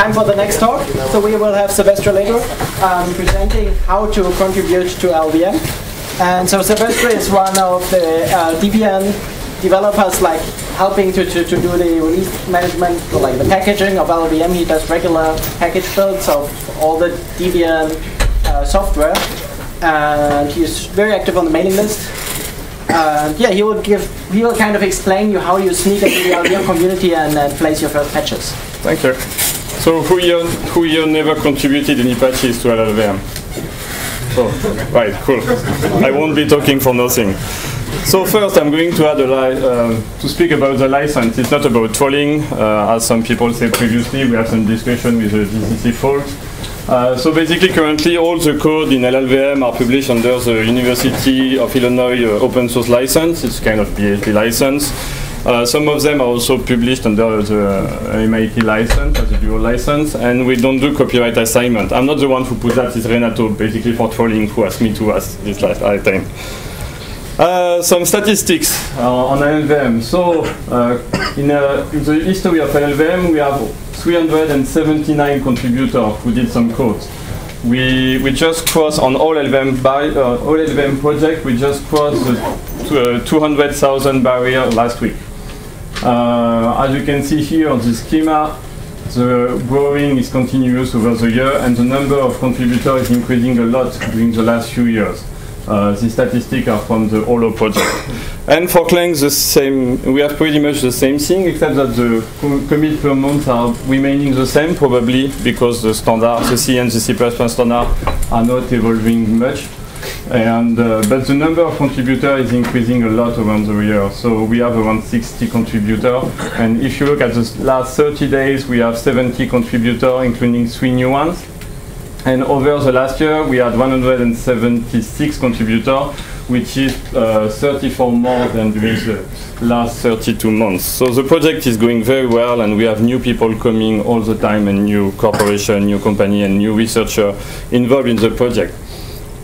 time for the next talk. So we will have Sylvestre later um, presenting how to contribute to LLVM. And so Sylvestre is one of the uh, Debian developers like helping to, to, to do the release management, like the packaging of LLVM. He does regular package builds of all the Debian uh, software. And he's very active on the mailing list. And yeah, he will give, he will kind of explain you how you sneak into the LLVM community and then place your first patches. Thank you. So who here, who here never contributed any patches to LLVM? Oh, right, cool. I won't be talking for nothing. So first, I'm going to add a uh, to speak about the license. It's not about trolling, uh, as some people said previously. We had some discussion with the GCC folks. Uh, so basically, currently, all the code in LLVM are published under the University of Illinois uh, open source license. It's kind of BSD license. Uh, some of them are also published under the MIT license, as a dual license, and we don't do copyright assignment. I'm not the one who put that, it's Renato, basically for trolling, who asked me to ask this last time. Uh, some statistics uh, on LLVM. So, uh, in, uh, in, the history of LLVM, we have 379 contributors who did some code. We, we just crossed on all LLVM, by, uh, all LLVM project, we just crossed the 200,000 barrier last week. As you can see here on the schema, the growing is continuous over the year and the number of contributors is increasing a lot during the last few years. Uh, the statistics are from the Ohloh project. and for Clang, the same. We have pretty much the same thing, except that the com commit per month are remaining the same, probably because the standard, the C and the C++ standard are not evolving much. And uh, but the number of contributors is increasing a lot around the year. So we have around 60 contributors. And if you look at the last 30 days, we have 70 contributors, including three new ones. And over the last year, we had 176 contributors, which is uh, 34 more than during the last 32 months. So the project is going very well, and we have new people coming all the time, and new corporation, new company, and new researcher involved in the project.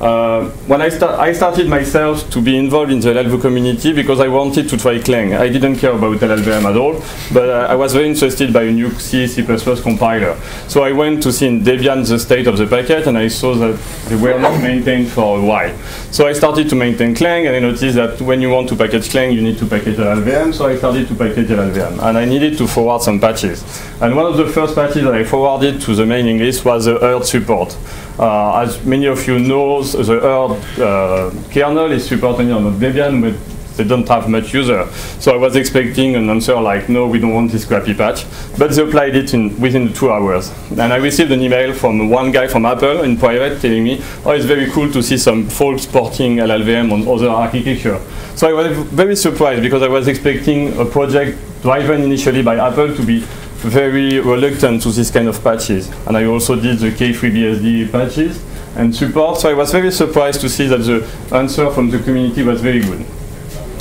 Uh, when I, start, I started myself to be involved in the LLVM community because I wanted to try Clang. I didn't care about LLVM at all, but uh, I was very interested by a new C, C++ compiler. So I went to see in Debian the state of the packet, and I saw that they were not maintained for a while. So I started to maintain Clang, and I noticed that when you want to package Clang, you need to package LLVM, so I started to package LLVM. And I needed to forward some patches. And one of the first patches that I forwarded to the mailing list was the Hurd support. Uh, as many of you know, the uh, kernel is supported on Debian, but they don't have much user. So I was expecting an answer like, no, we don't want this crappy patch. But they applied it in, within two hours. And I received an email from one guy from Apple in private telling me, oh, it's very cool to see some folks porting LLVM on other architecture. So I was very surprised because I was expecting a project driven initially by Apple to be very reluctant to this kind of patches. And I also did the kFreeBSD patches and support, so I was very surprised to see that the answer from the community was very good.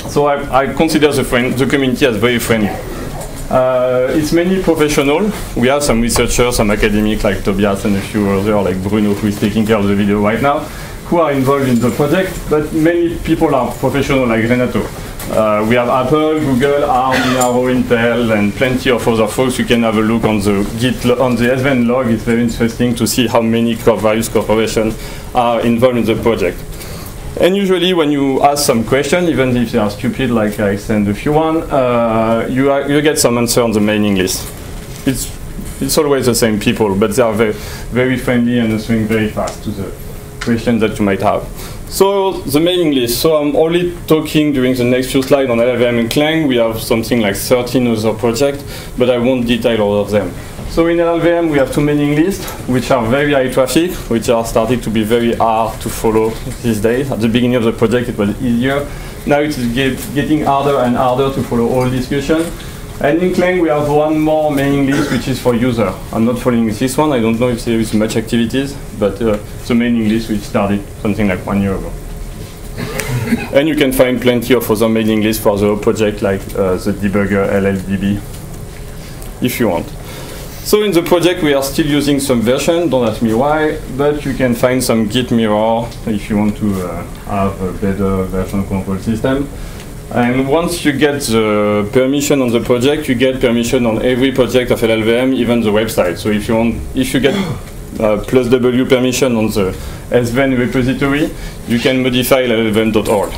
So I, I consider the, friend, the community as very friendly. Uh, it's mainly professional. We have some researchers, some academics like Tobias and a few others like Bruno who is taking care of the video right now, who are involved in the project, but many people are professional like Renato. Uh, we have Apple, Google, ARM, Intel, and plenty of other folks. You can have a look on the Git on the SVN log. It's very interesting to see how many various corporations are involved in the project. And usually, when you ask some question, even if they are stupid, like I send a few one, uh, you, are, you get some answer on the mailing list. It's it's always the same people, but they are very very friendly and answering very fast to the questions that you might have. So the mailing list. So I'm only talking during the next few slides on LLVM and Clang. We have something like 13 other projects, but I won't detail all of them. So in LLVM, we have two mailing lists, which are very high traffic, which are starting to be very hard to follow these days. At the beginning of the project, it was easier. Now it's get, getting harder and harder to follow all discussion. And in Clang, we have one more mailing list, which is for user. I'm not following this one. I don't know if there is much activities, but uh, the mailing list which started something like one year ago. and you can find plenty of other mailing lists for the project, like uh, the debugger LLDB, if you want. So in the project, we are still using Subversion, don't ask me why, but you can find some Git mirror if you want to uh, have a better version control system. And once you get the permission on the project, you get permission on every project of LLVM, even the website. So if you want, if you get uh, plus W permission on the SVN repository, you can modify llvm.org.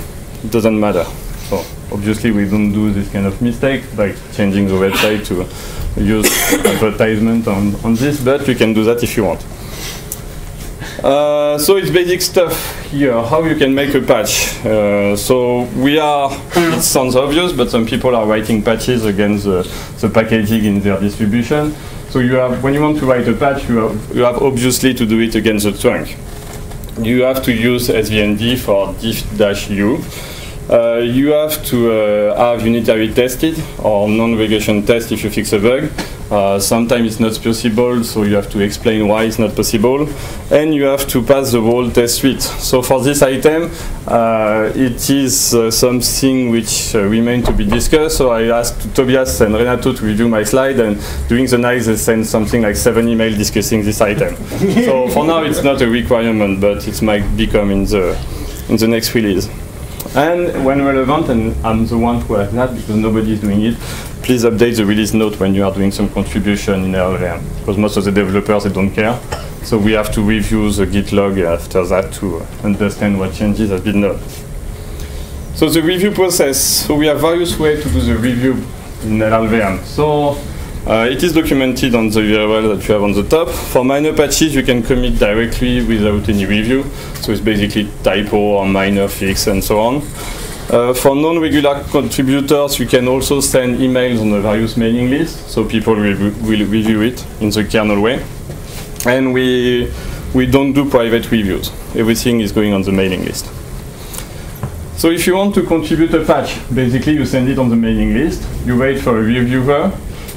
It doesn't matter. So obviously we don't do this kind of mistake by changing the website to use advertisement on, on this, but you can do that if you want. Uh, so it's basic stuff here, how you can make a patch. Uh, so we are, it sounds obvious, but some people are writing patches against the, the packaging in their distribution. So you have, when you want to write a patch, you have, you have obviously to do it against the trunk. You have to use svnd for diff-u. Uh, you have to uh, have unitary tested or non-regression test if you fix a bug. Uh, sometimes it's not possible, so you have to explain why it's not possible. And you have to pass the whole test suite. So for this item, uh, it is uh, something which uh, remains to be discussed. So I asked Tobias and Renato to review my slide, and during the night they sent something like seven emails discussing this item. so for now it's not a requirement, but it might become in the, in the next release. And when relevant, and I'm the one who has that because nobody is doing it, please update the release note when you are doing some contribution in LLVM, because most of the developers, they don't care. So we have to review the Git log after that to understand what changes have been done. So the review process, so we have various ways to do the review in LLVM. So uh, it is documented on the URL that you have on the top. For minor patches, you can commit directly without any review. So it's basically typo or minor fix and so on. Uh, for non-regular contributors, you can also send emails on the various mailing lists, so people will, will review it in the kernel way. And we, we don't do private reviews. Everything is going on the mailing list. So if you want to contribute a patch, basically you send it on the mailing list, you wait for a reviewer,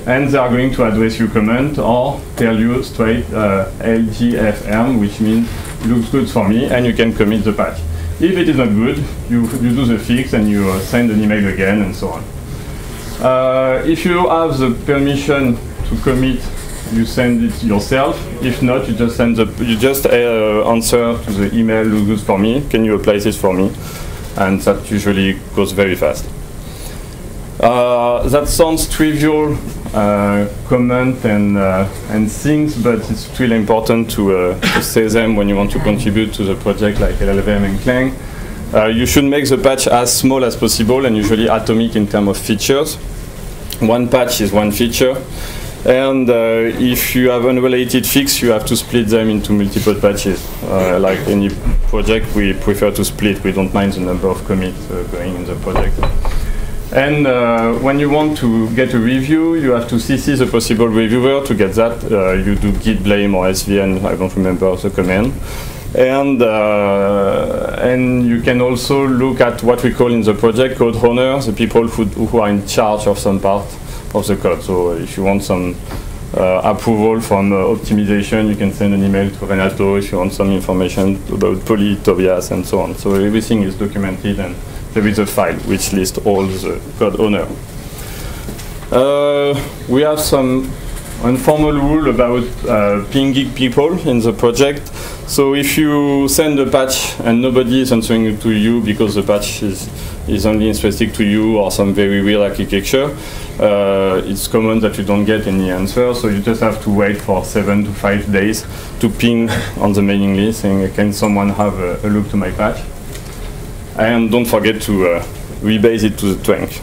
and they are going to address your comment or tell you straight uh, LGTM, which means looks good for me, and you can commit the patch. If it is not good, you, you do the fix and you uh, send an email again and so on. Uh, if you have the permission to commit, you send it yourself. If not, you just send the you just uh, answer to the email looks good for me. Can you apply this for me? And that usually goes very fast. Uh, that sounds trivial comment and uh, and things, but it's really important to, uh, to, say them when you want to contribute to the project like LLVM and Clang. Uh, you should make the patch as small as possible and usually atomic in terms of features. One patch is one feature. And uh, if you have unrelated fix, you have to split them into multiple patches. like any project, we prefer to split. We don't mind the number of commits going in the project. And uh, when you want to get a review, you have to CC the possible reviewer to get that. Uh, you do git blame or svn, I don't remember the command. And, uh, and you can also look at what we call in the project code owners, the people who, who are in charge of some part of the code. So if you want some uh, approval from uh, optimization, you can send an email to Renato if you want some information about Polly, Tobias, and so on. So everything is documented and there is a file which lists all the code owner. Uh, we have some informal rule about uh, pinging people in the project. So if you send a patch and nobody is answering to you because the patch is, is only specific to you or some very weird architecture, uh, it's common that you don't get any answer. So you just have to wait for seven to five days to ping on the mailing list saying, can someone have a, a look to my patch? And don't forget to uh, rebase it to the trunk.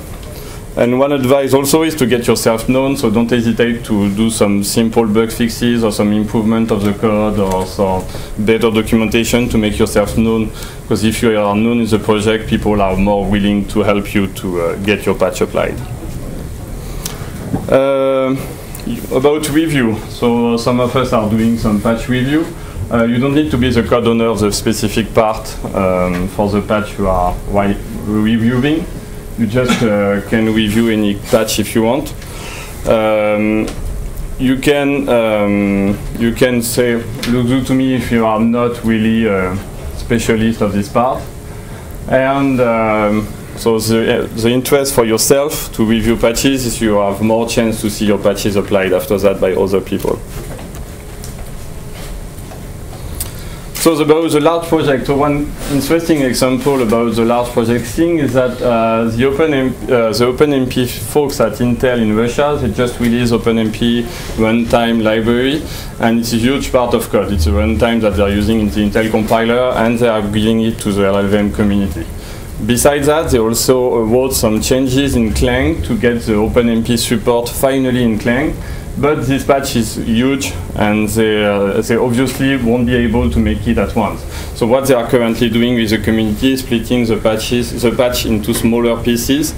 And one advice also is to get yourself known, so don't hesitate to do some simple bug fixes or some improvement of the code or some better documentation to make yourself known. Because if you are known in the project, people are more willing to help you to uh, get your patch applied. Uh, about review, so some of us are doing some patch review. Uh, you don't need to be the code owner of the specific part um, for the patch you are reviewing. You just uh, can review any patch if you want. Um, you can um, you can say look to me if you are not really a specialist of this part. And um, so the, uh, the interest for yourself to review patches is you have more chance to see your patches applied after that by other people. So about the large project, so one interesting example about the large project thing is that uh, the OpenMP, uh, the OpenMP folks at Intel in Russia, they just released OpenMP runtime library, and it's a huge part of code. It's a runtime that they're using in the Intel compiler, and they are giving it to the LLVM community. Besides that, they also wrote some changes in Clang to get the OpenMP support finally in Clang, but this patch is huge and they, uh, they obviously won't be able to make it at once. So what they are currently doing with the community is splitting the patches, the patch into smaller pieces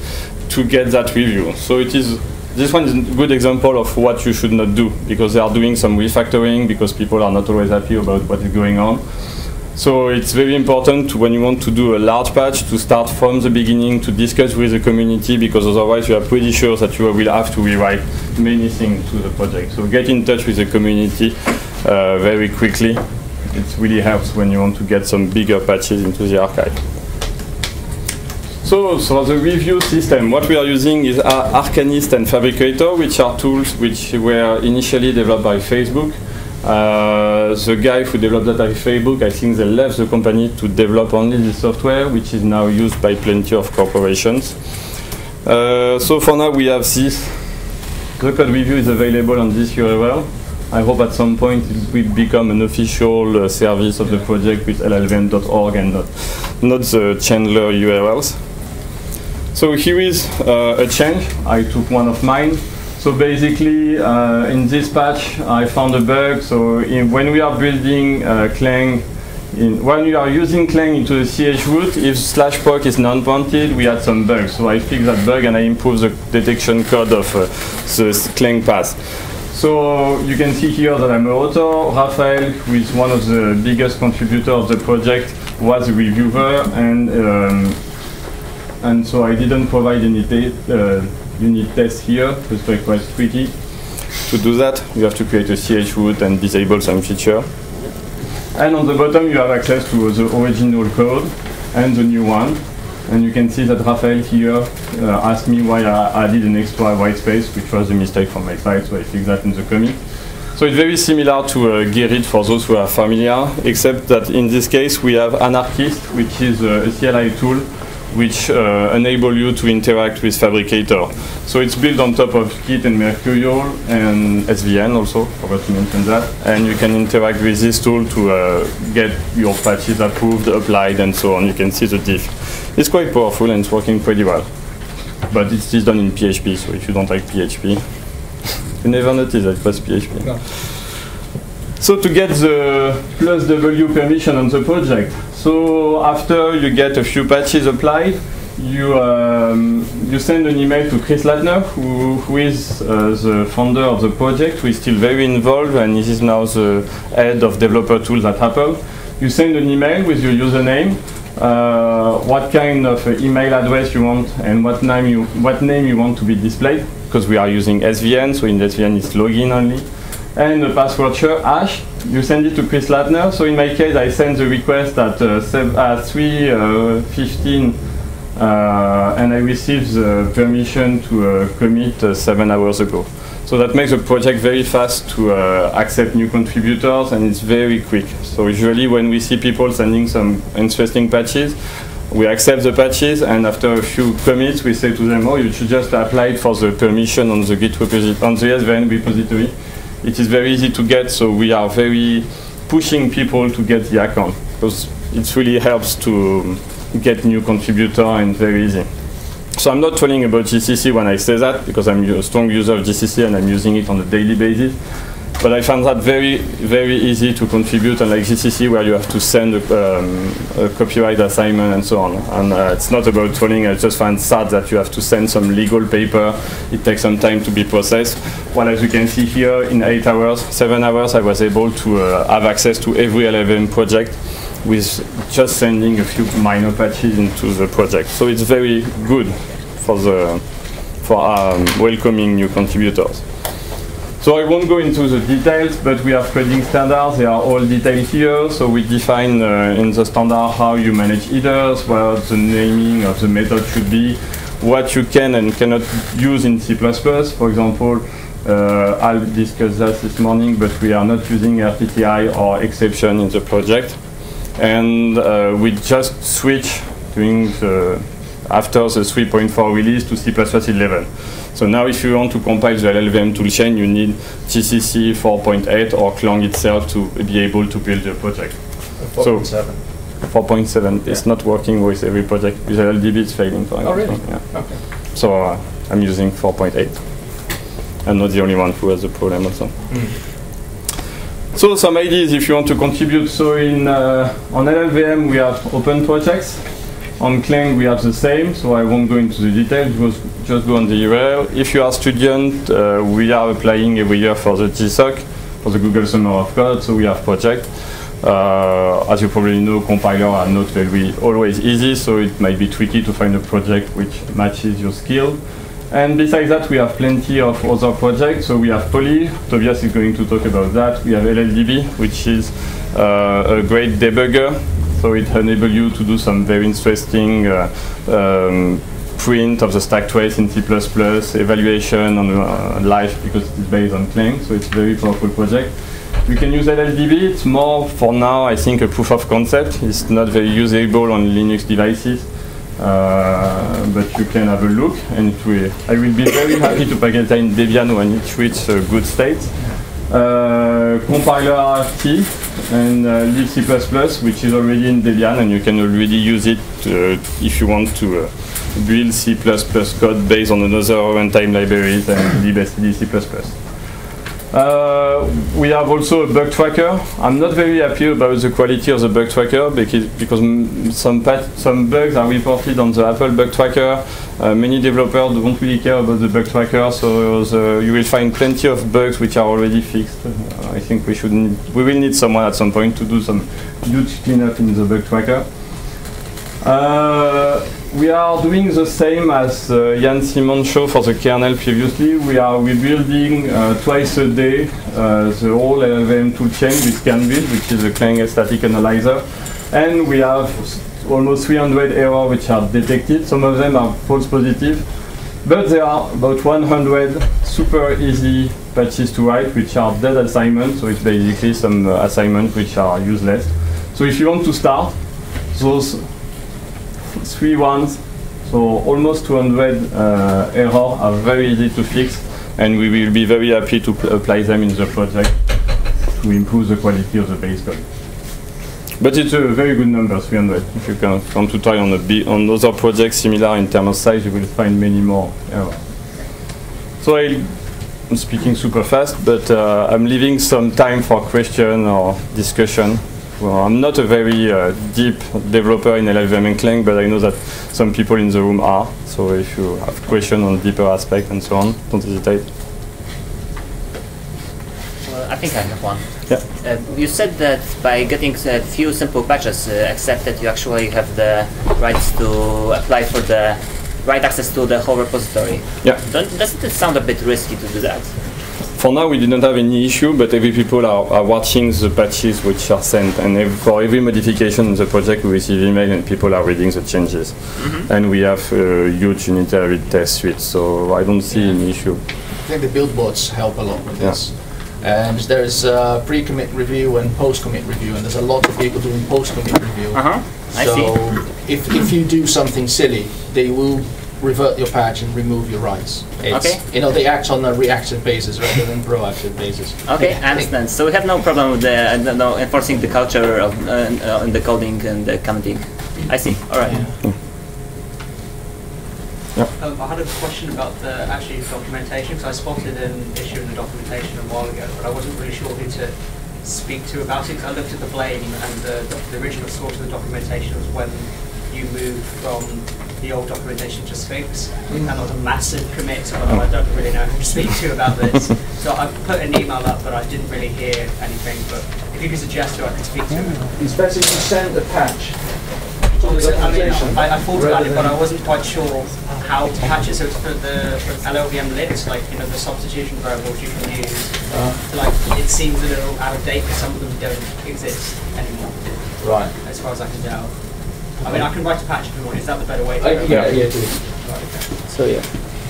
to get that review. So it is this one is a good example of what you should not do because they are doing some refactoring because people are not always happy about what is going on. So it's very important to, when you want to do a large patch to start from the beginning to discuss with the community because otherwise you are pretty sure that you will have to rewrite many things to the project. So get in touch with the community uh, very quickly. It really helps when you want to get some bigger patches into the archive. So, so the review system, what we are using is Arcanist and Phabricator, which are tools which were initially developed by Facebook. Uh, the guy who developed that at Facebook, I think they left the company to develop only the software, which is now used by plenty of corporations. Uh, so for now we have this. The code review is available on this URL. I hope at some point it will become an official uh, service of the project with llvm.org and not, not the Chandler URLs. So here is uh, a change. I took one of mine. So basically, uh, in this patch, I found a bug. So in, when we are building uh, Clang, in, when we are using Clang into the CH root, if slash proc is non-pointed, we had some bugs. So I fixed that bug and I improved the detection code of uh, the Clang path. So you can see here that I'm a author. Raphael, who is one of the biggest contributors of the project, was a reviewer, and um, and so I didn't provide any uh, unit test here, because it's quite tricky. To do that, you have to create a CH root and disable some feature. And on the bottom, you have access to the original code and the new one. And you can see that Raphael here uh, asked me why I added an extra white space, which was a mistake from my side, so I fixed that in the commit. So it's very similar to uh, Gerrit for those who are familiar, except that in this case we have Arcanist, which is a CLI tool which uh, enable you to interact with Phabricator. So it's built on top of Git and Mercurial and SVN also, forgot to mention that. And you can interact with this tool to uh, get your patches approved, applied, and so on. You can see the diff. It's quite powerful and it's working pretty well. But it's, it's done in PHP, so if you don't like PHP, you never notice that it was PHP. No. So to get the plus W permission on the project, so after you get a few patches applied, you um, you send an email to Chris Lattner, who, who is uh, the founder of the project, who is still very involved, and he is now the head of developer tools at Apple. You send an email with your username, uh, what kind of uh, email address you want, and what name you what name you want to be displayed, because we are using SVN, so in SVN it's login only and the password hash. You send it to Chris Lattner. So in my case, I send the request at, uh, at 3.15 uh, uh, and I received the permission to uh, commit uh, seven hours ago. So that makes the project very fast to uh, accept new contributors and it's very quick. So usually when we see people sending some interesting patches, we accept the patches and after a few commits we say to them, oh, you should just apply for the permission on the Git repository, on the SVN repository it is very easy to get, so we are very pushing people to get the account because it really helps to get new contributor and very easy. So I'm not trolling about GCC when I say that because I'm a strong user of GCC and I'm using it on a daily basis. But I found that very, very easy to contribute, unlike GCC where you have to send a, um, a copyright assignment and so on. And uh, it's not about trolling, I just find sad that you have to send some legal paper. It takes some time to be processed. Well, as you can see here, in eight hours, seven hours, I was able to uh, have access to every LLVM project with just sending a few minor patches into the project. So it's very good for the for um, welcoming new contributors. So I won't go into the details, but we have spreading standards. They are all detailed here. So we define uh, in the standard how you manage headers, what the naming of the method should be, what you can and cannot use in C++. For example, uh, I'll discuss that this morning, but we are not using RTTI or exception in the project. and uh, we just switch during the after the 3.4 release to C++ 11. So now if you want to compile the LLVM toolchain, you need GCC 4.8 or Clang itself to be able to build your project. 4.7. 4.7 is not working with every project. With LLDB it's failing, for Oh, example. really? Yeah. Okay. So uh, I'm using 4.8. I'm not the only one who has a problem also. So some ideas if you want to contribute. So in uh, on LLVM we have open projects. On Clang we have the same, so I won't go into the details, just, just go on the URL. If you are a student, uh, we are applying every year for the GSOC, for the Google Summer of Code, so we have project. Uh, as you probably know, compilers are not very always easy, so it might be tricky to find a project which matches your skill. And besides that, we have plenty of other projects. So we have Polly, Tobias is going to talk about that. We have LLDB, which is uh, a great debugger. So it enables you to do some very interesting uh, um, print of the stack trace in C++, evaluation on uh, live because it is based on Clang. So it's a very powerful project. We can use LLDB. It's more, for now, I think, a proof of concept. It's not very usable on Linux devices. Uh, but you can have a look and will, I will be very happy to package it in Debian when it reaches a good state. Uh, compiler-rt and uh, libc++, which is already in Debian, and you can already use it uh, if you want to build C++ code based on another runtime libraries and libstdc++. Uh, we have also a bug tracker. I'm not very happy about the quality of the bug tracker because, because some, some bugs are reported on the Apple bug tracker. Uh, many developers don't really care about the bug tracker, so the, you will find plenty of bugs which are already fixed. Uh, I think we should need, we will need someone at some point to do some huge cleanup in the bug tracker. Uh, we are doing the same as uh, Jan Simon showed for the kernel previously. We are rebuilding uh, twice a day uh, the whole LLVM toolchain with scan-build, which is a Clang static analyzer. And we have almost 300 errors which are detected. Some of them are false positive. But there are about 100 super easy patches to write, which are dead assignments. So it's basically some uh, assignments which are useless. So if you want to start, those three ones, so almost 200 uh, errors are very easy to fix, and we will be very happy to apply them in the project to improve the quality of the base code. But it's a very good number, 300. If you can come to try on, a bi- on other projects similar in terms of size, you will find many more errors. So I, I'm speaking super fast, but uh, I'm leaving some time for question or discussion. Well, I'm not a very uh, deep developer in LLVM and Clang, but I know that some people in the room are. So if you have questions on deeper aspects and so on, don't hesitate. Well, I think I have one. Yeah. Uh, you said that by getting a few simple patches uh, accepted, you actually have the rights to apply for the right access to the whole repository. Yeah. Don't, doesn't it sound a bit risky to do that? For now, we didn't have any issue, but every people are, are watching the patches which are sent, and ev- for every modification in the project, we receive email and people are reading the changes. And we have a huge unitary test suite, so I don't see any issue. I think the build boards help a lot with Yeah. this. And there's uh, pre-commit review and post-commit review, and there's a lot of people doing post-commit review. Uh huh. I so if, if you do something silly, they will revert your patch and remove your rights. It's, Okay. You know, they act on a reactive basis rather than proactive basis. Okay, I understand. So we have no problem with the, uh, no, enforcing the culture of uh, uh, in the coding and the commenting. I see. All right. Um, I had a question about the actually documentation because I spotted an issue in the documentation a while ago, but I wasn't really sure who to speak to about it. 'cause I looked at the blame and the, the original source of the documentation was when you moved from the old documentation to Sphinx, and that was a massive commit. So I don't really know who to speak to about this. so I put an email up, but I didn't really hear anything. But if you could suggest who I could speak to. It's better you send a patch the I mean. I, I thought about it, but I wasn't quite sure how to patch it. So it's for the for LLVM lit, like you know the substitution variables you can use. Like it seems a little out of date because some of them don't exist anymore, Right. as far as I can tell. I mean, I can write a patch if you want. Is that the better way to Uh, go? yeah, yeah, do. So yeah.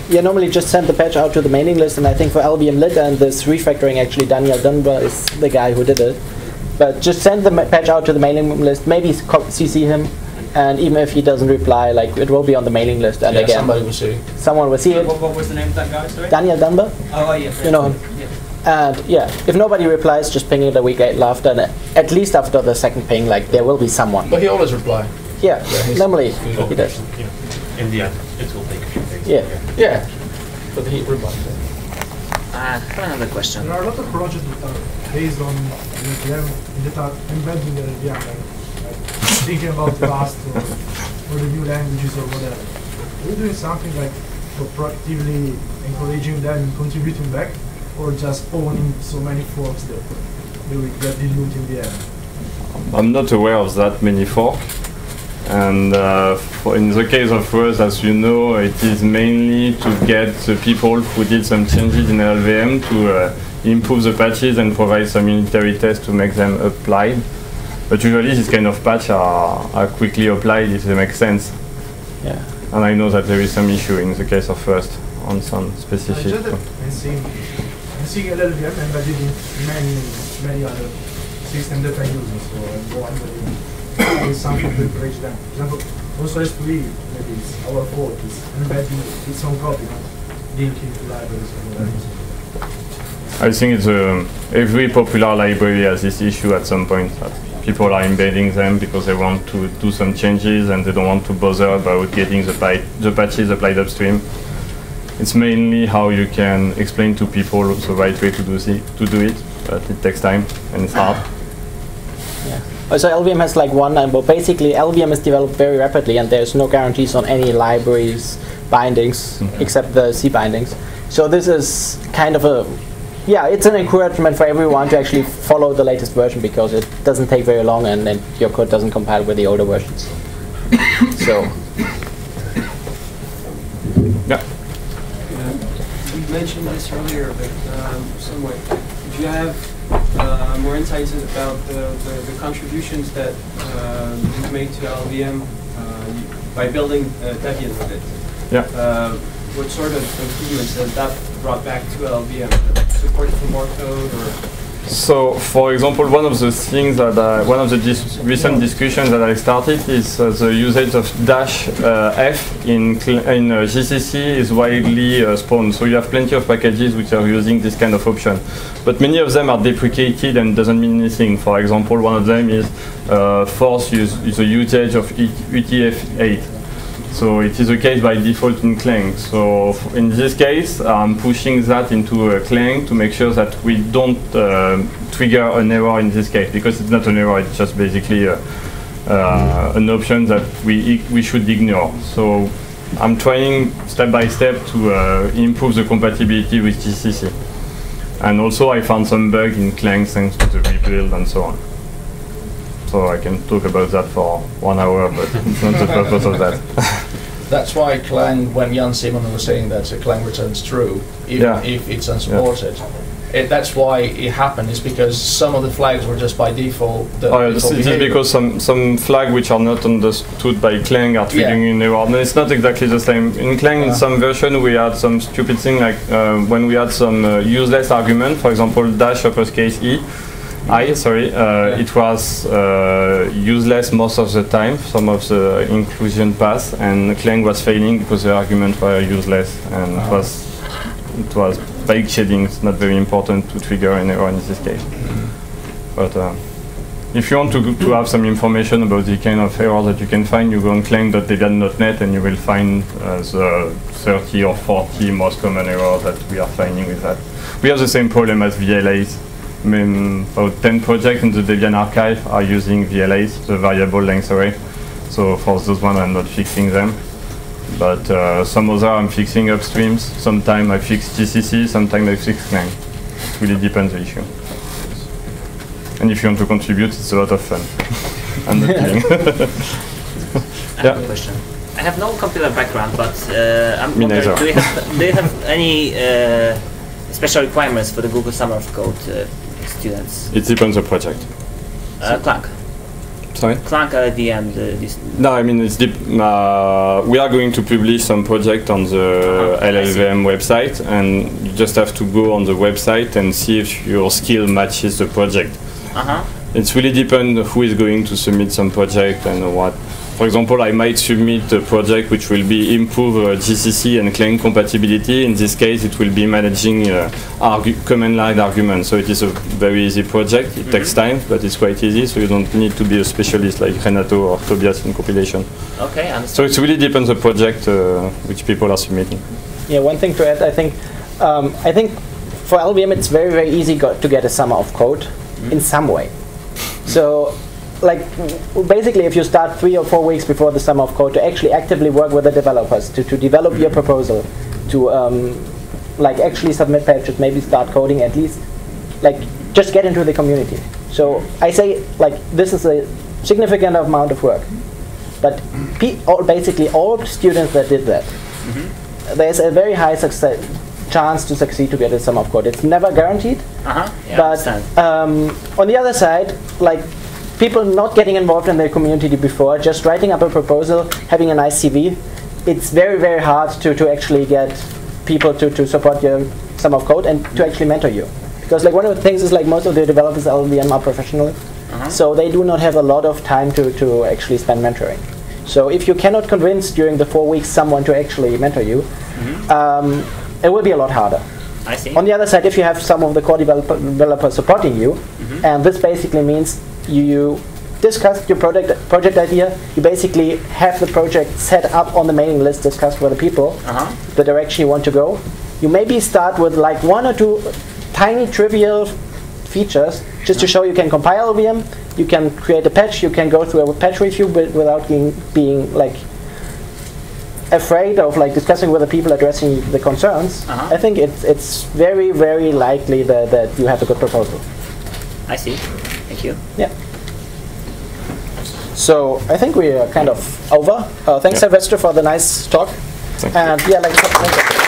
Yeah, normally just send the patch out to the mailing list, and I think for LLVM Lit and this refactoring, actually Daniel Dunbar is the guy who did it. But just send the ma- patch out to the mailing list. Maybe co- CC him, and even if he doesn't reply, like it will be on the mailing list. And Yeah, again, somebody will see. someone will see it. What, what was the name of that guy, sorry? Daniel Dunbar. Oh, oh, yeah. You know him. Yeah. And yeah, if nobody replies, just ping it a week later after, and at least after the second ping, like there will be someone. But he always reply. Yeah, he's- normally he's he does. You know, in the end, it will take a few days. Yeah. Yeah. But he replies. Uh, another question. There are a lot of projects that are based on LLVM that are embedding the LLVM, like, like thinking about Rust or, or the new languages or whatever. Are you doing something like for proactively encouraging them and contributing back, or just owning so many forks that they will get diluted in the end? I'm not aware of that many fork. And uh, in the case of Rust, as you know, it is mainly to get the people who did some changes in LLVM to uh, improve the patches and provide some unitary tests to make them applied. But usually this kind of patch are, are quickly applied if they make sense. Yeah. And I know that there is some issue in the case of first on some specific. just I'm seeing, I'm seeing LLVM embedded in many, many other systems that I'm using, so I'm wondering if it's something to encourage them. For example, also S3, maybe it's our fault, is embedding its own copy, not linking to libraries or whatever. I think it's um, every popular library has this issue at some point. People are embedding them because they want to do some changes and they don't want to bother about getting the, pi- the patches applied upstream. It's mainly how you can explain to people the right way to do, to do it, but it takes time and it's hard. Uh, So LLVM has like one, and basically LLVM is developed very rapidly, and there's no guarantees on any libraries bindings except the C bindings. So this is kind of a, yeah, it's an encouragement for everyone to actually follow the latest version because it doesn't take very long, and then your code doesn't compile with the older versions. so Yeah. You mentioned this earlier, but um, somewhat. Do you have uh, more insights about the, the, the contributions that um, you've made to LLVM uh, by building uh, Debian with it? Yeah. Uh, what sort of improvements has that brought back to? Support for more code or? So, for example, one of the things that one of the dis- recent discussions that I started is uh, the usage of dash uh, f in in uh, GCC is widely uh, spawned. So you have plenty of packages which are using this kind of option, but many of them are deprecated and doesn't mean anything. For example, one of them is uh, force use the usage of E- UTF-8. So it is the case by default in Clang. So in this case, I'm pushing that into uh, Clang to make sure that we don't uh, trigger an error in this case because it's not an error. It's just basically uh, uh, an option that we we should ignore. So I'm trying step by step to uh, improve the compatibility with GCC. And also I found some bug in Clang thanks to the rebuild and so on. So I can talk about that for one hour, but it's not the purpose of that. That's why Clang, when Jan Simon was saying that, Clang returns true, even Yeah. if it's unsupported. It, that's why it happened, is because some of the flags were just by default. Oh, default it is because some, some flag which are not understood by Clang are triggering an error. No, it's not exactly the same. In Clang, in some version, we had some stupid thing like uh, when we had some uh, useless argument, for example, dash uppercase E. I, sorry, uh, it was uh, useless most of the time, some of the inclusion pass, and the Clang was failing because the arguments were useless, and it was it was bike shading. It's not very important to trigger an error in this case. But uh, if you want to, to have some information about the kind of errors that you can find, you go on clang.debian.net and you will find uh, the 30 or 40 most common errors that we are finding with that. We have the same problem as VLAs. I mean, about 10 projects in the Debian archive are using VLAs, the variable length array. So for those ones, I'm not fixing them. But uh, some other I'm fixing upstreams. Sometimes I fix GCC, sometimes I fix Clang. It really depends on the issue. And if you want to contribute, it's a lot of fun. I'm not kidding. I have Yeah. a question. I have no computer background, but uh, I'm Me wondering, do you have do you have any uh, special requirements for the Google Summer of Code uh, students? it depends on the project. Uh, Clang, Sorry? Clang LLVM, the, this. No, I mean it's deep. Uh, we are going to publish some project on the Uh-huh, LLVM website, and you just have to go on the website and see if your skill matches the project. Uh huh. It's really depend who is going to submit some project and what. For example, I might submit a project which will be improve uh, GCC and Clang compatibility. In this case, it will be managing uh, argu command line arguments. So it is a very easy project. It takes time, but it's quite easy. So you don't need to be a specialist like Renato or Tobias in compilation. Okay, understood. So it really depends on the project uh, which people are submitting. Yeah, one thing to add, I think, um, I think for LLVM it's very very easy go- to get a summer of code in some way. So, like basically, if you start three or four weeks before the summer of code to actually actively work with the developers to, to develop your proposal, to um, like actually submit patches, maybe start coding at least, like just get into the community. So I say like this is a significant amount of work, but pe- all, basically all students that did that there's a very high success chance to succeed to get a sum of code. It's never guaranteed, Uh-huh. Yeah, but um, on the other side, like people not getting involved in their community before, just writing up a proposal, having a nice CV, it's very very hard to, to actually get people to, to support your sum of code and to mm. actually mentor you. Because like one of the things is like most of the developers at LLVM are professional, uh-huh. so they do not have a lot of time to, to actually spend mentoring. So if you cannot convince during the four weeks someone to actually mentor you, mm-hmm. um, it will be a lot harder. I see. On the other side, if you have some of the core developer, developers supporting you, mm-hmm. and this basically means you, you discuss your project project idea, you basically have the project set up on the mailing list, discussed with the people, Uh-huh. the direction you want to go. You maybe start with like one or two tiny trivial features just to show you can compile LLVM, you can create a patch, you can go through a patch review wi- without being, being like afraid of like discussing with the people addressing the concerns. Uh-huh. I think it's it's very very likely that, that you have a good proposal. I see. Thank you. Yeah. So I think we are kind of over. Uh, thanks, Yeah. Sylvester, for the nice talk. Thank you. And yeah, like. thank you.